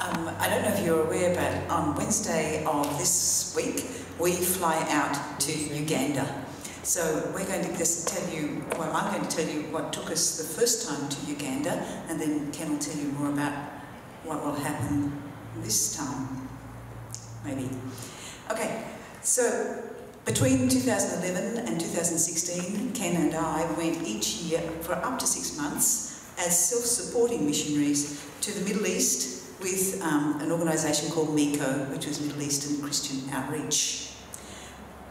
Um, I don't know if you're aware, but on Wednesday of this week, we fly out to Uganda. So we're going to just tell you, well, I'm going to tell you what took us the first time to Uganda, and then Ken will tell you more about what will happen this time, maybe. Okay, so between 2011 and 2016, Ken and I went each year for up to six months as self-supporting missionaries to the Middle East with um, an organisation called MECO, which was Middle Eastern Christian Outreach.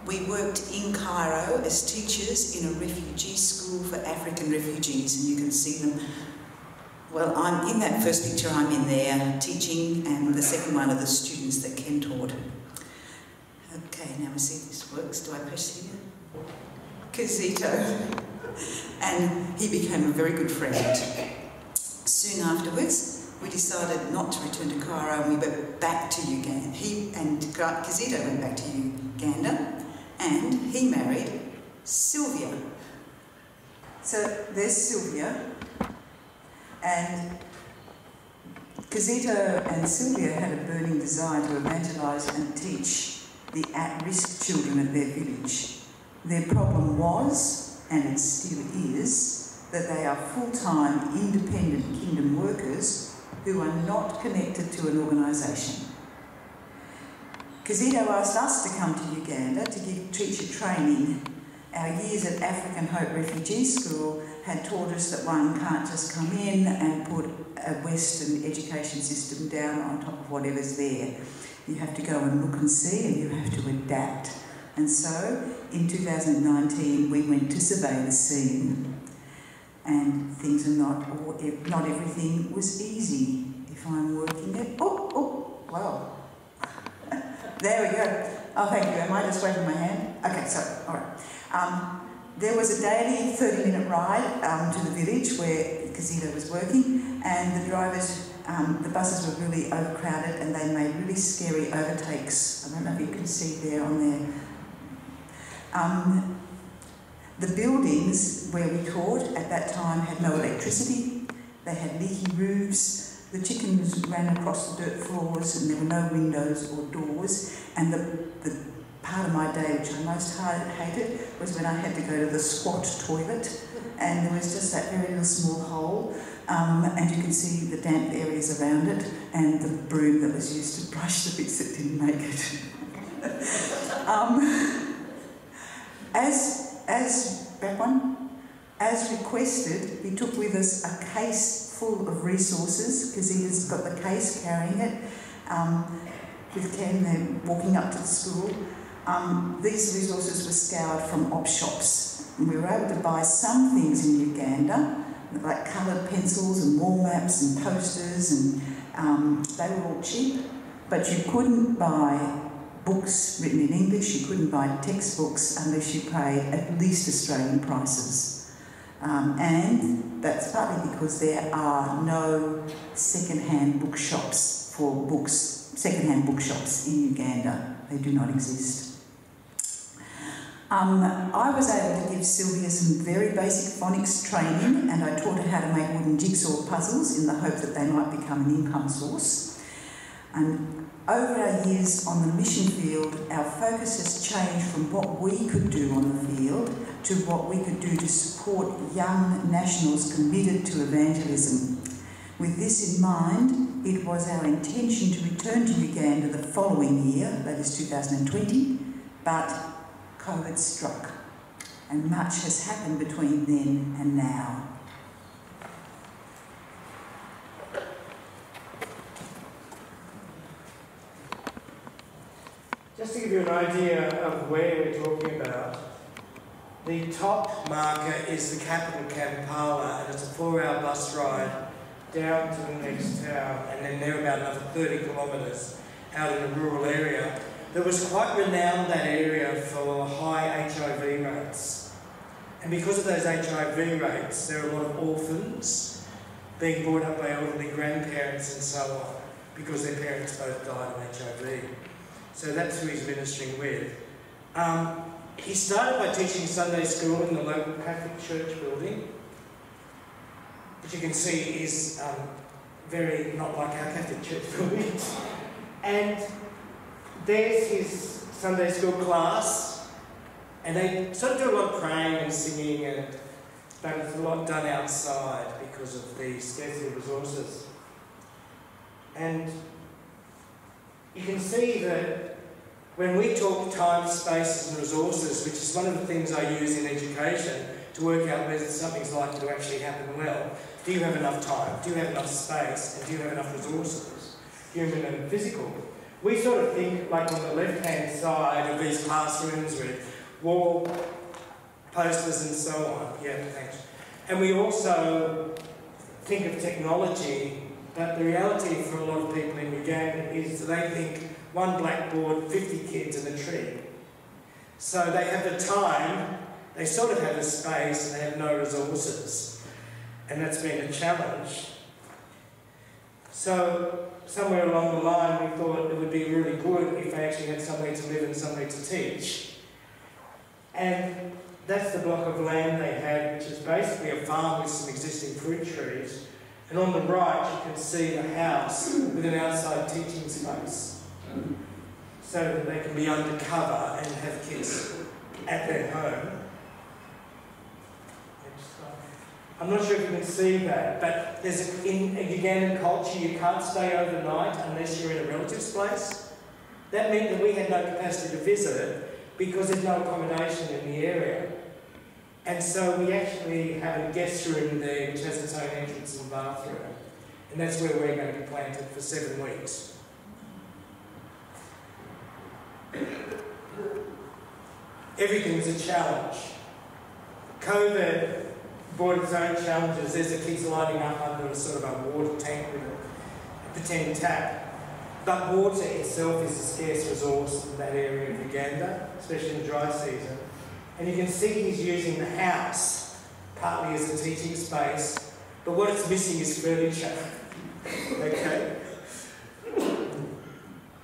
We worked in Cairo as teachers in a refugee school for African refugees, and you can see them. Well, I'm in that first picture, I'm in there teaching, and the second one are the students that Ken taught. Okay, now we see if this works. Do I press here? Kizito. And he became a very good friend. Soon afterwards, we decided not to return to Cairo and we went back to Uganda. He and Kizito went back to Uganda and he married Sylvia. So there's Sylvia and Kizito and Sylvia had a burning desire to evangelise and teach the at-risk children of their village. Their problem was, and it still is, that they are full-time independent kingdom workers who are not connected to an organisation. Kizito asked us to come to Uganda to give teacher training. Our years at African Hope Refugee School had taught us that one can't just come in and put a Western education system down on top of whatever's there. You have to go and look and see and you have to adapt. And so in 2019 we went to survey the scene and things are not, not everything was easy. If I'm working it, oh, oh, wow. there we go. Oh, thank you. Am I just waving my hand? Okay, so, all right. Um, there was a daily 30 minute ride um, to the village where Kizito was working, and the drivers, um, the buses were really overcrowded and they made really scary overtakes. I don't know if you can see there on there. The buildings where we taught at that time had no electricity, they had leaky roofs, the chickens ran across the dirt floors and there were no windows or doors, and the, the part of my day which I most hated was when I had to go to the squat toilet and there was just that very little small hole um, and you can see the damp areas around it and the broom that was used to brush the bits that didn't make it. um, as as back one, as requested, we took with us a case full of resources because he has got the case carrying it um, with Ken. They're walking up to the school. Um, these resources were scoured from op shops. And we were able to buy some things in Uganda, like coloured pencils and wall maps and posters, and um, they were all cheap. But you couldn't buy books written in English, you couldn't buy textbooks unless you paid at least Australian prices. Um, and that's partly because there are no second-hand bookshops for books, second-hand bookshops in Uganda. They do not exist. Um, I was able to give Sylvia some very basic phonics training and I taught her how to make wooden jigsaw puzzles in the hope that they might become an income source. And over our years on the mission field, our focus has changed from what we could do on the field to what we could do to support young nationals committed to evangelism. With this in mind, it was our intention to return to Uganda the following year, that is 2020, but COVID struck, and much has happened between then and now. Just to give you an idea of where we're talking about, the top marker is the capital Kampala, and it's a four-hour bus ride down to the next town, and then they're about another 30 kilometres out in the rural area that was quite renowned, that area, for high HIV rates. And because of those HIV rates, there are a lot of orphans being brought up by elderly grandparents and so on, because their parents both died of HIV. So that's who he's ministering with. Um, he started by teaching Sunday school in the local Catholic church building, which you can see is um, very not like our Catholic church building. And there's his Sunday school class, and they sort of do a lot of praying and singing, and but a lot done outside because of the scarcity of resources. And you can see that when we talk time, space, and resources, which is one of the things I use in education to work out whether something's likely to actually happen well, do you have enough time? Do you have enough space? And do you have enough resources, human and physical? We sort of think, like on the left-hand side of these classrooms with wall posters and so on. Yeah, thanks. And we also think of technology, but the reality for a lot of people in Uganda is they think one blackboard, 50 kids in a tree. So they have the time, they sort of have the space, and they have no resources. And that's been a challenge. So somewhere along the line we thought it would be really good if they actually had somewhere to live and somewhere to teach. And that's the block of land they had, which is basically a farm with some existing fruit trees. And on the right you can see the house with an outside teaching space. So that they can be undercover and have kids at their home. I'm not sure if you can see that, but there's in a Ugandan culture you can't stay overnight unless you're in a relative's place. That meant that we had no capacity to visit because there's no accommodation in the area. And so we actually have a guest room there which has its own entrance and bathroom. And that's where we're going to be planted for seven weeks. Everything's a challenge. COVID brought its own challenges. There's the kids lining up under a sort of a water tank with a pretend tap. But water itself is a scarce resource in that area of Uganda, especially in the dry season. And you can see he's using the house partly as a teaching space, but what it's missing is furniture. okay?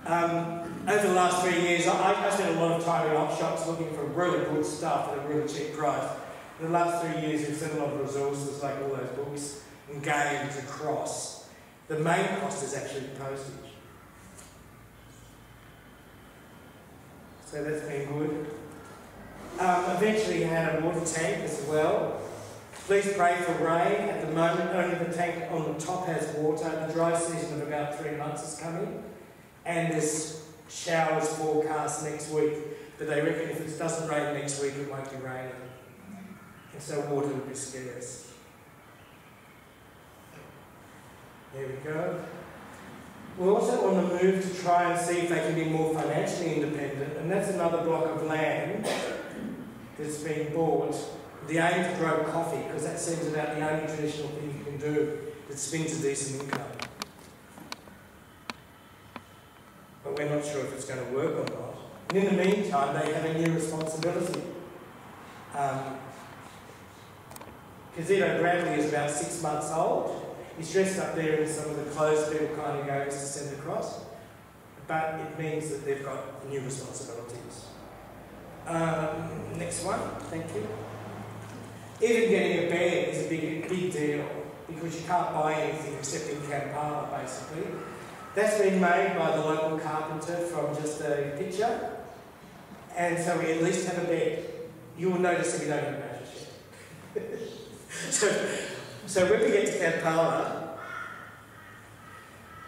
Um, over the last three years, I, I spent a lot of time in op shops looking for really good stuff at a really cheap price. In the last three years, we've spent a lot of resources, like all those books and games across. The main cost is actually postage. So that's been good. Um, eventually, had a water tank as well. Please pray for rain. At the moment, only the tank on the top has water. The dry season of about three months is coming. And there's showers forecast next week. But they reckon if it doesn't rain next week, it won't be raining and so water will be scarce. There we go. We're also on the move to try and see if they can be more financially independent, and that's another block of land that's been bought. The aim to grow coffee, because that seems about the only traditional thing you can do that spins a decent income. But we're not sure if it's going to work or not. And in the meantime, they have a new responsibility. Um, Kizito Bradley is about six months old. He's dressed up there in some of the clothes people kind of goes to send across. But it means that they've got new responsibilities. Um, next one, thank you. Even getting a bed is a big, big deal because you can't buy anything except in Kampala, basically. That's been made by the local carpenter from just a picture. And so we at least have a bed. You will notice that we don't have a mattress yet. so, so when we get to Kampala,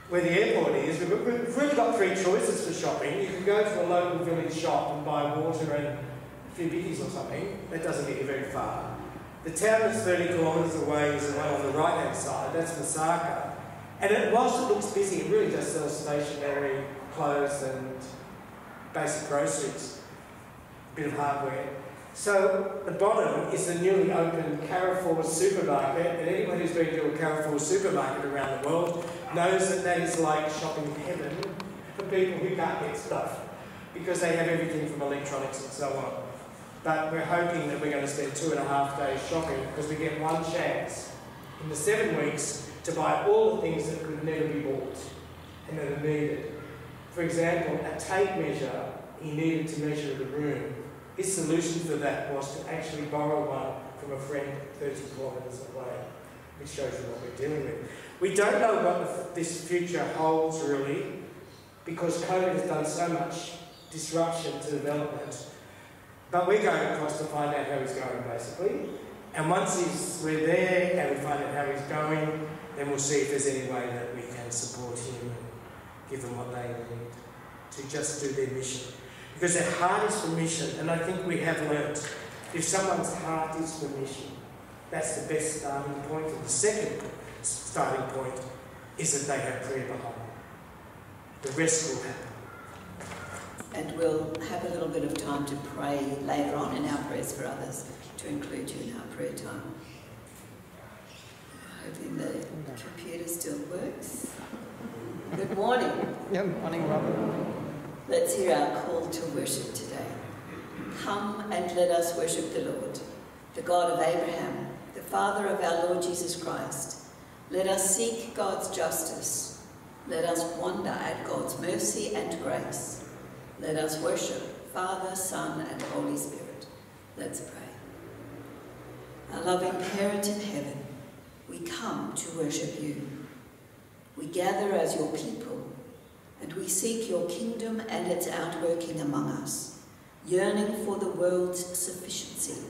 where the airport is, we've, we've really got three choices for shopping. You can go to a local village shop and buy water and a few bickies or something. That doesn't get you very far. The town that's 30 kilometres away is the one on the right-hand side. That's Masaka. And it, whilst it looks busy, it really just sells stationery, clothes and basic groceries, a bit of hardware. So the bottom is the newly opened Carrefour supermarket, and anyone who's been to a Carrefour supermarket around the world knows that that is like shopping heaven for people who can't get stuff, because they have everything from electronics and so on. But we're hoping that we're going to spend two and a half days shopping because we get one chance in the seven weeks to buy all the things that could never be bought and that are needed. For example, a tape measure he needed to measure the room his solution for that was to actually borrow one from a friend 30 kilometres away. Which shows you what we're dealing with. We don't know what this future holds really, because COVID has done so much disruption to development. But we're going across to find out how he's going, basically. And once we're there and we find out how he's going, then we'll see if there's any way that we can support him and give them what they need to just do their mission. Because their heart is for mission, and I think we have learnt if someone's heart is for mission, that's the best starting point. And the second starting point is that they have prayer behind them. The rest will happen. And we'll have a little bit of time to pray later on in our prayers for others, to include you in our prayer time. Hoping the computer still works. Good morning. Good morning, Robert. Let's hear our call to worship today. Come and let us worship the Lord, the God of Abraham, the Father of our Lord Jesus Christ. Let us seek God's justice. Let us wonder at God's mercy and grace. Let us worship Father, Son, and Holy Spirit. Let's pray. Our loving parent in heaven, we come to worship you. We gather as your people, and we seek your kingdom and its outworking among us yearning for the world's sufficiency,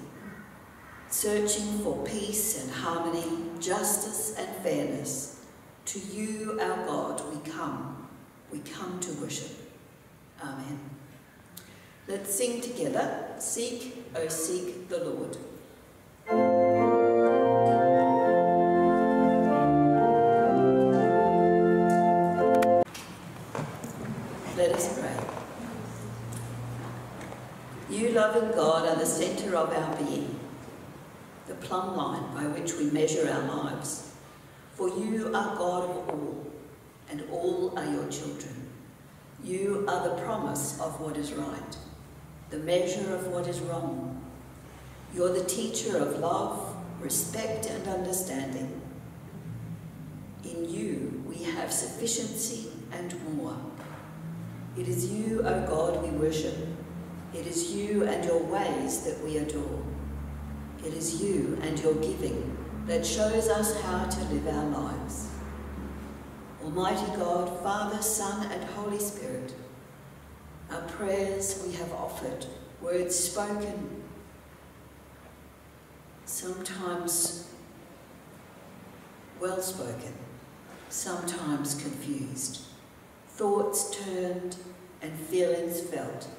searching for peace and harmony, justice and fairness. To you, our God, we come. We come to worship. Amen. Let's sing together, Seek, O seek the Lord. Let us pray. You, loving God, are the centre of our being, plumb line by which we measure our lives. For you are God of all, and all are your children. You are the promise of what is right, the measure of what is wrong. You're the teacher of love, respect, and understanding. In you we have sufficiency and more. It is you, O God, we worship it is you and your ways that we adore. It is you and your giving that shows us how to live our lives. Almighty God, Father, Son, and Holy Spirit, our prayers we have offered, words spoken, sometimes well spoken, sometimes confused, thoughts turned and feelings felt.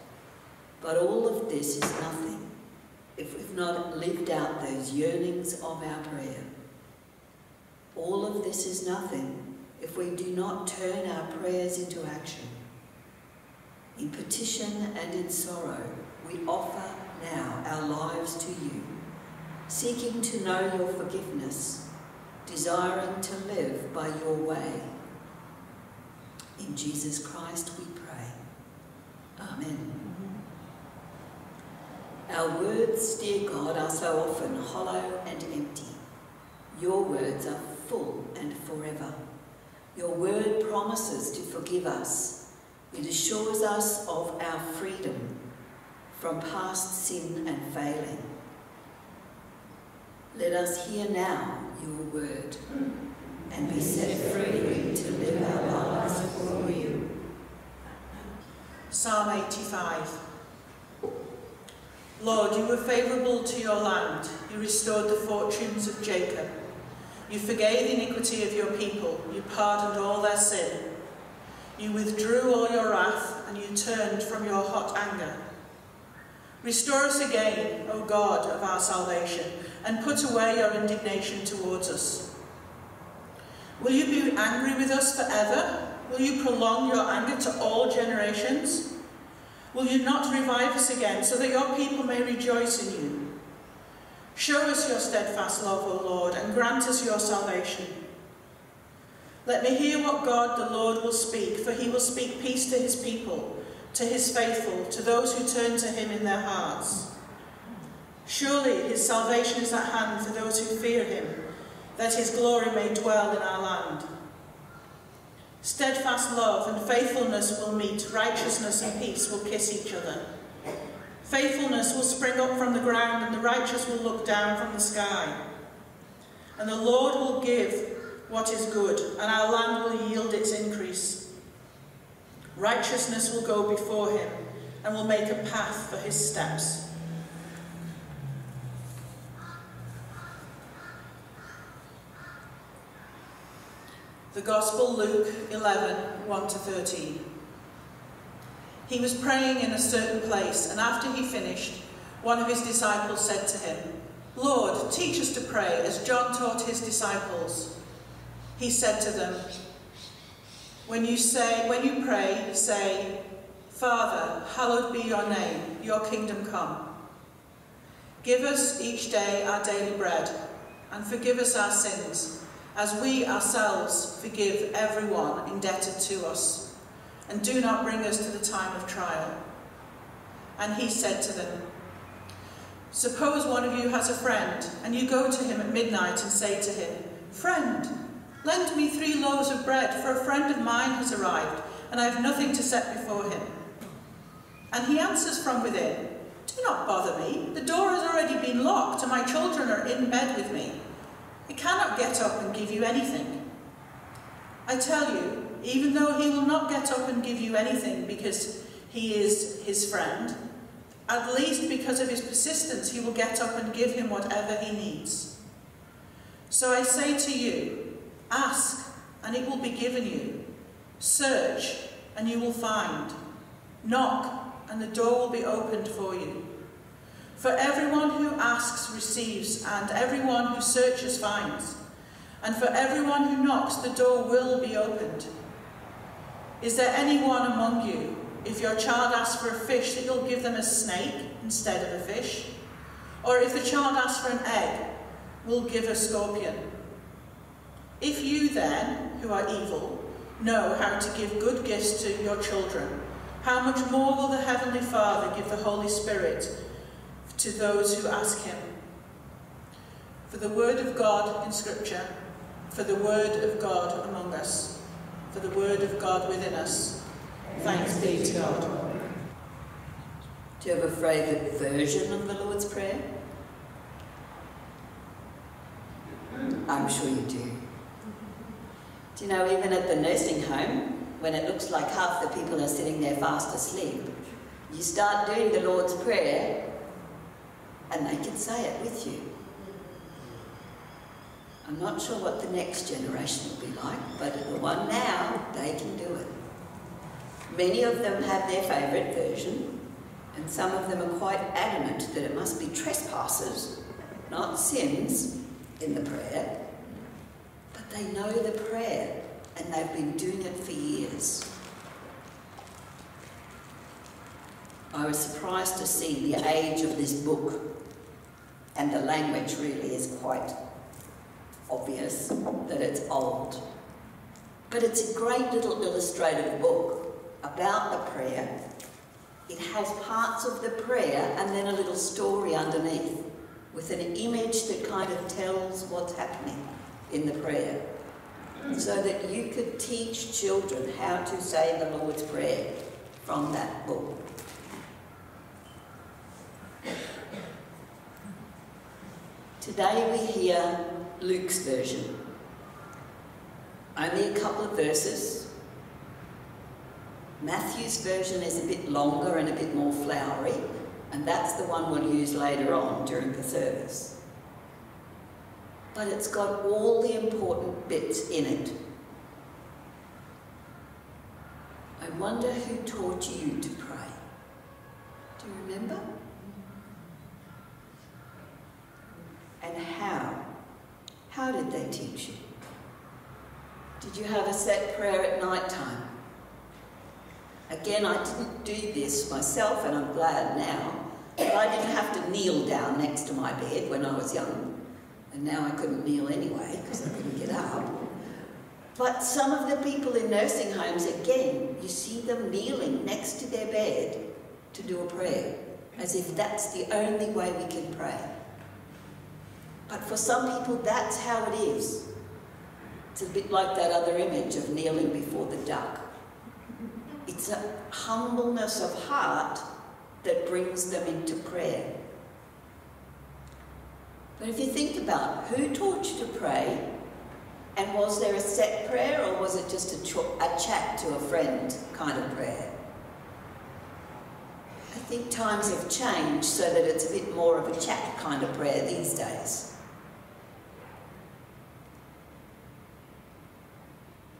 But all of this is nothing if we've not lived out those yearnings of our prayer. All of this is nothing if we do not turn our prayers into action. In petition and in sorrow, we offer now our lives to you, seeking to know your forgiveness, desiring to live by your way. In Jesus Christ we pray. Amen. Our words, dear God, are so often hollow and empty. Your words are full and forever. Your word promises to forgive us. It assures us of our freedom from past sin and failing. Let us hear now your word and be set free to live our lives for you. Psalm 85 Lord, you were favourable to your land. You restored the fortunes of Jacob. You forgave the iniquity of your people. You pardoned all their sin. You withdrew all your wrath, and you turned from your hot anger. Restore us again, O God of our salvation, and put away your indignation towards us. Will you be angry with us forever? Will you prolong your anger to all generations? Will you not revive us again, so that your people may rejoice in you? Show us your steadfast love, O Lord, and grant us your salvation. Let me hear what God the Lord will speak, for he will speak peace to his people, to his faithful, to those who turn to him in their hearts. Surely his salvation is at hand for those who fear him, that his glory may dwell in our land. Steadfast love and faithfulness will meet, righteousness and peace will kiss each other. Faithfulness will spring up from the ground, and the righteous will look down from the sky. and the Lord will give what is good, and our land will yield its increase. Righteousness will go before him, and will make a path for his steps. The Gospel, Luke 11, 1 to 13. He was praying in a certain place, and after he finished, one of his disciples said to him, Lord, teach us to pray as John taught his disciples. He said to them, When you say, when you pray, say, Father, hallowed be your name, your kingdom come. Give us each day our daily bread, and forgive us our sins, as we ourselves forgive everyone indebted to us. And do not bring us to the time of trial. And he said to them, Suppose one of you has a friend, and you go to him at midnight and say to him, Friend, lend me three loaves of bread, for a friend of mine has arrived, and I have nothing to set before him. And he answers from within, Do not bother me. The door has already been locked, and my children are in bed with me. I cannot get up and give you anything. I tell you, even though he will not get up and give you anything because he is his friend, at least because of his persistence, he will get up and give him whatever he needs. So I say to you, ask, and it will be given you. Search, and you will find. Knock, and the door will be opened for you. For everyone who asks receives, and everyone who searches finds. And for everyone who knocks, the door will be opened. Is there anyone among you if your child asks for a fish, that you'll give them a snake instead of a fish? Or if the child asks for an egg, will give a scorpion? If you then, who are evil, know how to give good gifts to your children, how much more will the Heavenly Father give the Holy Spirit to those who ask him? For the word of God in Scripture, for the word of God among us, for the word of God within us, Thanks be to God. Do you have a favourite version of the Lord's Prayer? I'm sure you do. Do you know, even at the nursing home, when it looks like half the people are sitting there fast asleep, you start doing the Lord's Prayer and they can say it with you. I'm not sure what the next generation will be like, but the one now, they can do it. Many of them have their favourite version, and some of them are quite adamant that it must be trespasses, not sins, in the prayer. But they know the prayer, and they've been doing it for years. I was surprised to see the age of this book, and the language really is quite obvious that it's old. But it's a great little illustrative book about the prayer. It has parts of the prayer and then a little story underneath with an image that kind of tells what's happening in the prayer so that you could teach children how to say the Lord's Prayer from that book. Today we hear Luke's version. Only a couple of verses, Matthew's version is a bit longer and a bit more flowery, and that's the one we'll use later on during the service. But it's got all the important bits in it. I wonder who taught you to pray. Do you remember? And how? How did they teach you? Did you have a set prayer at night time? Again, I didn't do this myself, and I'm glad now, but I didn't have to kneel down next to my bed when I was young, and now I couldn't kneel anyway because I couldn't get up. But some of the people in nursing homes, again, you see them kneeling next to their bed to do a prayer, as if that's the only way we can pray. But for some people, that's how it is. It's a bit like that other image of kneeling before the duck. It's a humbleness of heart that brings them into prayer. But if you think about who taught you to pray, and was there a set prayer or was it just a, a chat to a friend kind of prayer? I think times have changed so that it's a bit more of a chat kind of prayer these days.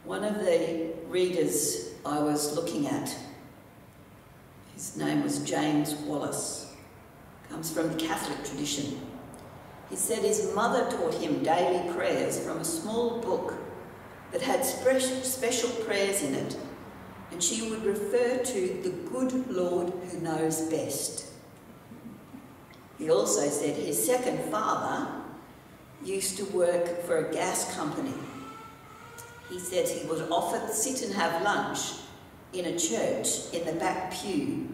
One of the readers I was looking at, his name was James Wallace, comes from the Catholic tradition. He said his mother taught him daily prayers from a small book that had special prayers in it, and she would refer to the good Lord who knows best. He also said his second father used to work for a gas company. He said he would often sit and have lunch in a church in the back pew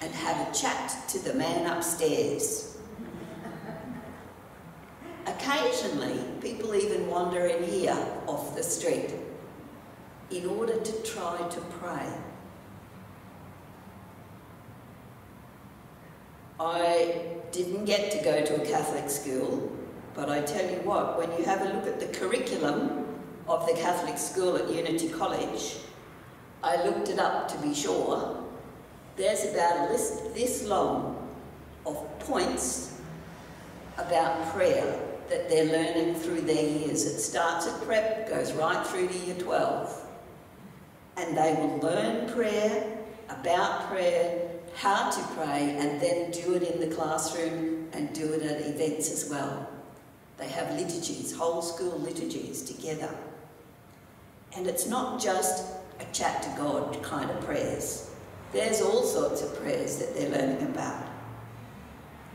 and have a chat to the man upstairs. Occasionally, people even wander in here off the street in order to try to pray. I didn't get to go to a Catholic school, but I tell you what, when you have a look at the curriculum of the Catholic school at Unity College, I looked it up to be sure. There's about a list this long of points about prayer that they're learning through their years. It starts at prep, goes right through to year 12. And they will learn prayer, about prayer, how to pray, and then do it in the classroom and do it at events as well. They have liturgies, whole school liturgies together. And it's not just a chat to God kind of prayers. There's all sorts of prayers that they're learning about.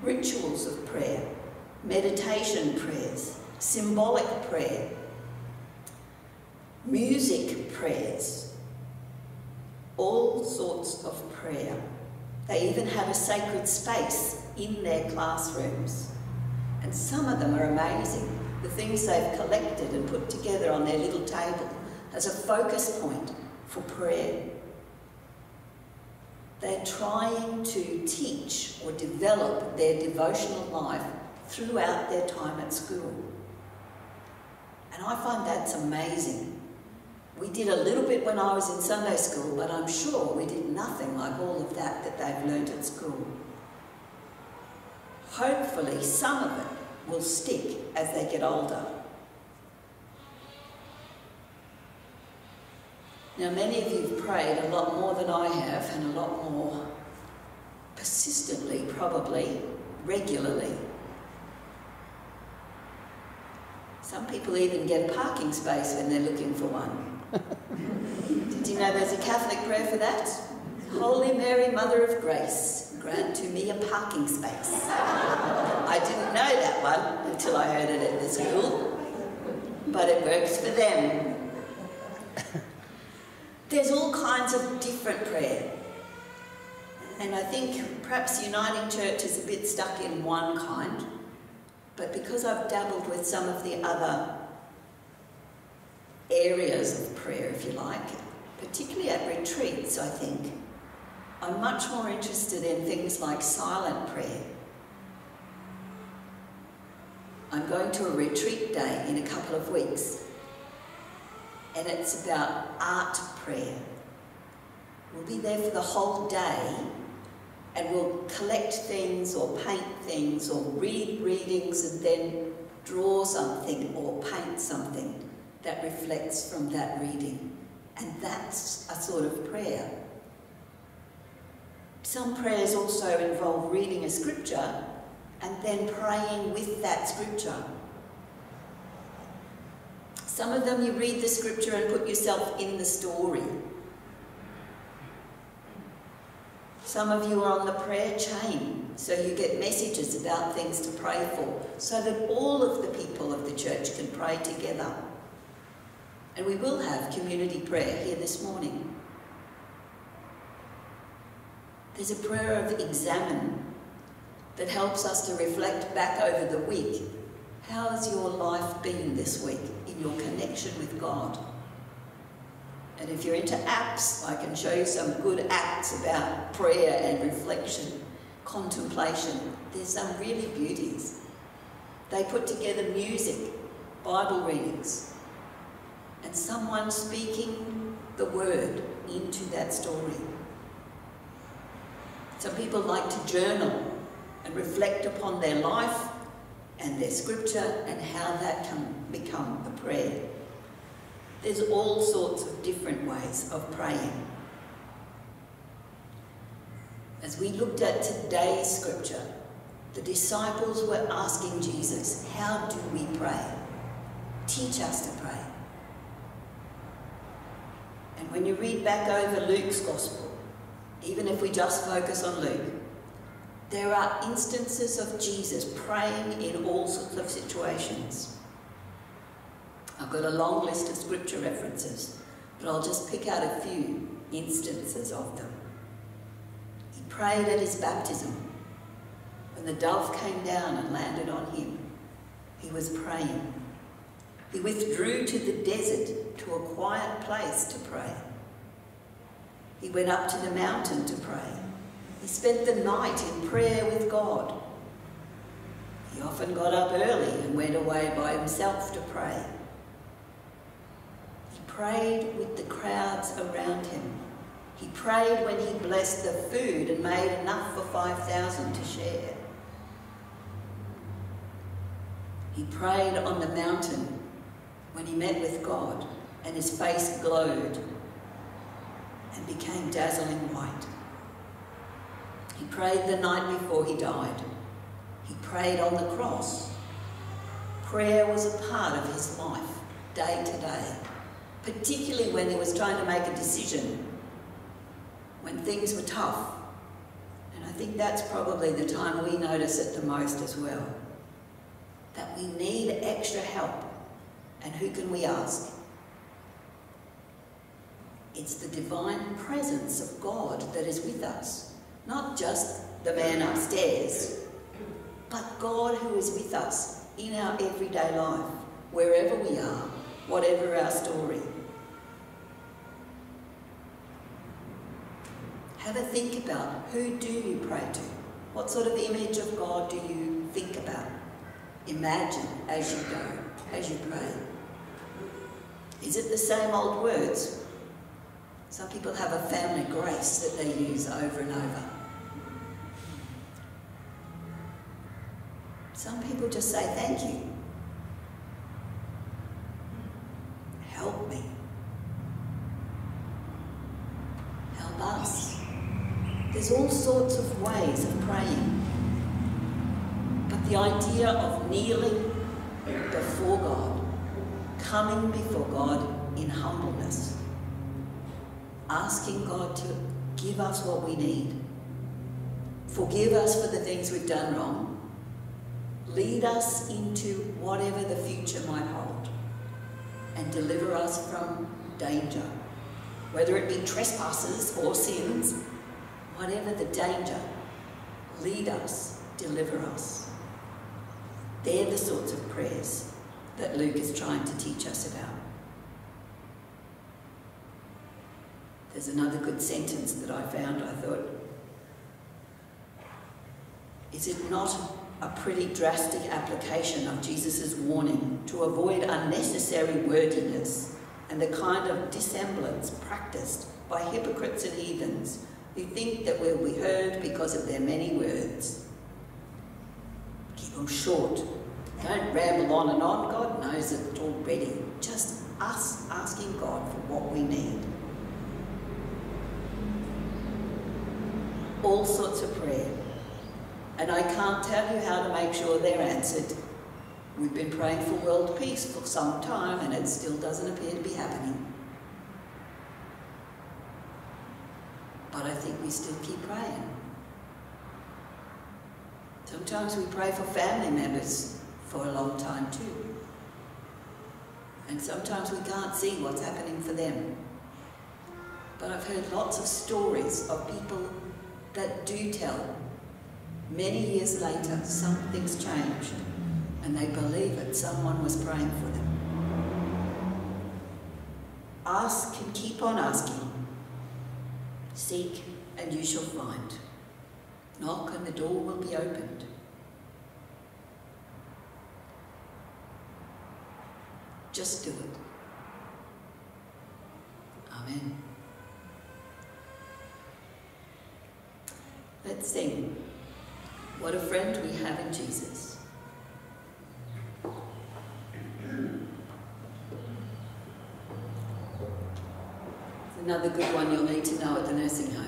Rituals of prayer, meditation prayers, symbolic prayer, music prayers, all sorts of prayer. They even have a sacred space in their classrooms. And some of them are amazing. The things they've collected and put together on their little table as a focus point for prayer. They're trying to teach or develop their devotional life throughout their time at school. And I find that's amazing. We did a little bit when I was in Sunday school, but I'm sure we did nothing like all of that that they've learned at school. Hopefully, some of it will stick as they get older. Now, many of you have prayed a lot more than I have, and a lot more persistently, probably, regularly. Some people even get a parking space when they're looking for one. Did you know there's a Catholic prayer for that? Holy Mary, Mother of Grace, grant to me a parking space. I didn't know that one until I heard it at the school, but it works for them. There's all kinds of different prayer. And I think perhaps Uniting Church is a bit stuck in one kind. But because I've dabbled with some of the other areas of prayer, if you like, particularly at retreats, I think, I'm much more interested in things like silent prayer. I'm going to a retreat day in a couple of weeks, and it's about art prayer. We'll be there for the whole day and we'll collect things or paint things or read readings and then draw something or paint something that reflects from that reading. And that's a sort of prayer. Some prayers also involve reading a scripture and then praying with that scripture. Some of them you read the scripture and put yourself in the story. Some of you are on the prayer chain, so you get messages about things to pray for, so that all of the people of the church can pray together. And we will have community prayer here this morning. There's a prayer of examen that helps us to reflect back over the week. How has your life been this week in your connection with God? And if you're into apps, I can show you some good apps about prayer and reflection, contemplation. There's some really beauties. They put together music, Bible readings, and someone speaking the word into that story. Some people like to journal and reflect upon their life and their scripture and how that can become a prayer. There's all sorts of different ways of praying. As we looked at today's scripture, the disciples were asking Jesus, How do we pray? Teach us to pray. And when you read back over Luke's Gospel, even if we just focus on Luke, there are instances of Jesus praying in all sorts of situations. I've got a long list of scripture references, but I'll just pick out a few instances of them. He prayed at his baptism. When the dove came down and landed on him, he was praying. He withdrew to the desert to a quiet place to pray. He went up to the mountain to pray. He spent the night in prayer with God. He often got up early and went away by himself to pray. He prayed with the crowds around him. He prayed when he blessed the food and made enough for 5,000 to share. He prayed on the mountain when he met with God and his face glowed and became dazzling white. Prayed the night before he died. He prayed on the cross. Prayer was a part of his life, day to day, particularly when he was trying to make a decision, when things were tough. And I think that's probably the time we notice it the most as well. That we need extra help. And who can we ask? It's the divine presence of God that is with us, not just the man upstairs, but God who is with us in our everyday life, wherever we are, whatever our story. Have a think about who do you pray to? What sort of image of God do you think about? Imagine as you go, as you pray. Is it the same old words? Some people have a family grace that they use over and over. Some people just say thank you. Help me. Help us. There's all sorts of ways of praying. But the idea of kneeling before God, coming before God in humbleness, asking God to give us what we need, forgive us for the things we've done wrong, lead us into whatever the future might hold, and deliver us from danger, whether it be trespasses or sins, whatever the danger, lead us, deliver us. They're the sorts of prayers that Luke is trying to teach us about. There's another good sentence that I found, I thought. Is it not a pretty drastic application of Jesus' warning to avoid unnecessary wordiness and the kind of dissemblance practiced by hypocrites and heathens who think that we'll be heard because of their many words? Keep them short. Don't ramble on and on. God knows it already. Just us asking God for what we need. All sorts of prayer. And I can't tell you how to make sure they're answered. We've been praying for world peace for some time and it still doesn't appear to be happening. But I think we still keep praying. Sometimes we pray for family members for a long time too. And sometimes we can't see what's happening for them. But I've heard lots of stories of people that do tell many years later some things changed and they believe that someone was praying for them. Ask and keep on asking. Seek and you shall find. Knock and the door will be opened. Just do it. Amen. Let's sing. What a friend we have in Jesus. It's another good one you'll need to know at the nursing home.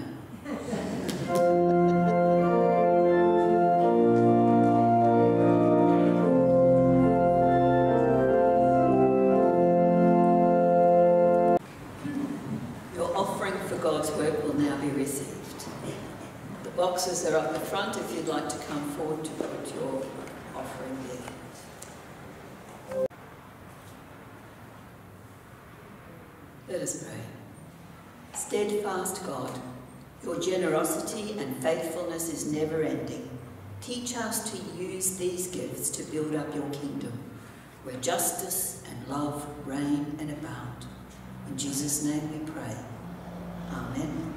Boxes are up the front if you'd like to come forward to put your offering there. Let us pray. Steadfast God, your generosity and faithfulness is never ending. Teach us to use these gifts to build up your kingdom, where justice and love reign and abound. In Jesus' name we pray. Amen.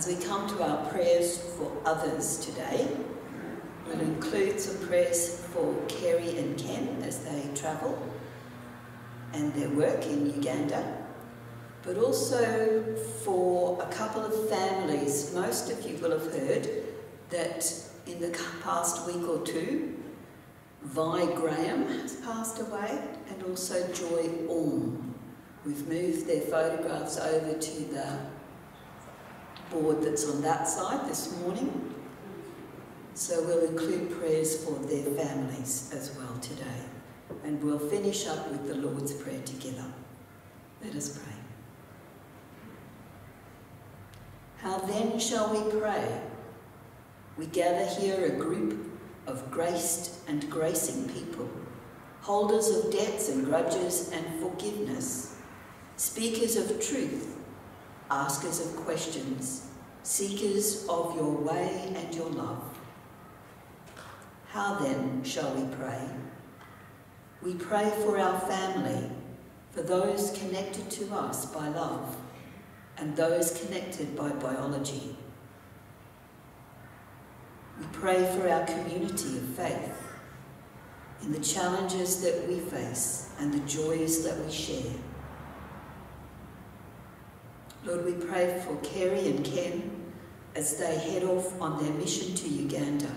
As we come to our prayers for others today, we'll include some prayers for Kerry and Ken as they travel and their work in Uganda, but also for a couple of families. Most of you will have heard that in the past week or two, Vi Graham has passed away and also Joy Orm. We've moved their photographs over to the board that's on that side this morning. So we'll include prayers for their families as well today. And we'll finish up with the Lord's Prayer together. Let us pray. How then shall we pray? We gather here a group of graced and gracing people, holders of debts and grudges and forgiveness, speakers of truth, askers of questions, seekers of your way and your love. How then shall we pray? We pray for our family, for those connected to us by love, and those connected by biology. We pray for our community of faith, in the challenges that we face and the joys that we share. Lord, we pray for Kerry and Ken as they head off on their mission to Uganda.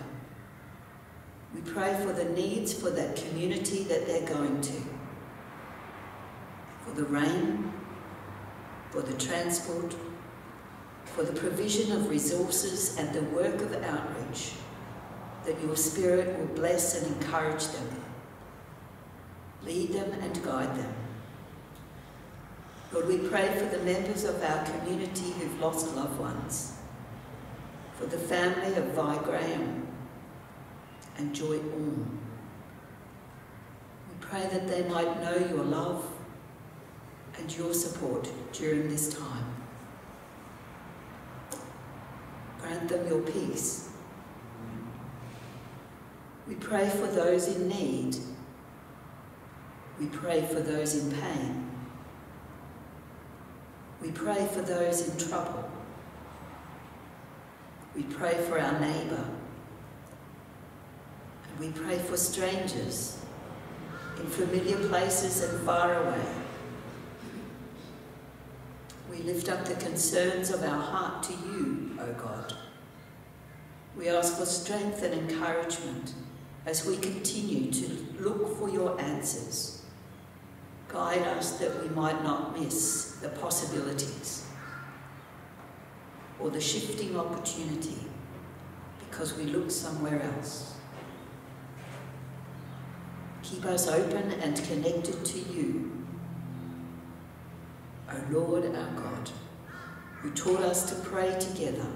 We pray for the needs for that community that they're going to, for the rain, for the transport, for the provision of resources and the work of outreach, that your Spirit will bless and encourage them, lead them and guide them. Lord, we pray for the members of our community who've lost loved ones, for the family of Vi Graham and Joy Orm. We pray that they might know your love and your support during this time. Grant them your peace. We pray for those in need. We pray for those in pain. We pray for those in trouble. We pray for our neighbour. And we pray for strangers in familiar places and far away. We lift up the concerns of our heart to you, O God. We ask for strength and encouragement as we continue to look for your answers. Guide us that we might not miss the possibilities or the shifting opportunity because we look somewhere else. Keep us open and connected to you, O Lord our God, who taught us to pray together.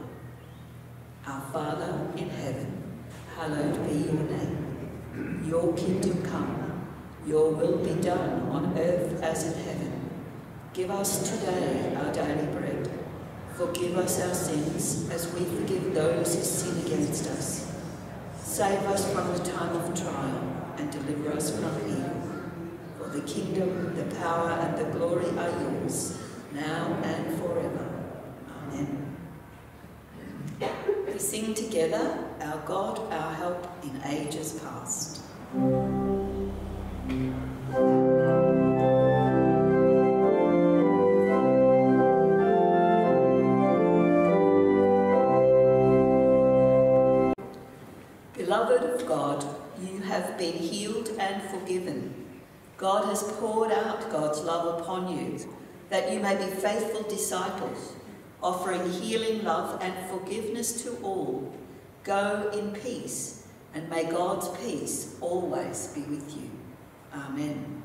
Our Father in heaven, hallowed be your name. Your kingdom come, your will be done on earth as in heaven. Give us today our daily bread. Forgive us our sins as we forgive those who sin against us. Save us from the time of trial and deliver us from evil. For the kingdom, the power, and the glory are yours, now and forever. Amen. We sing together, Our God, our help in ages past. Forgiven. God has poured out God's love upon you, that you may be faithful disciples, offering healing love and forgiveness to all. Go in peace, and may God's peace always be with you. Amen.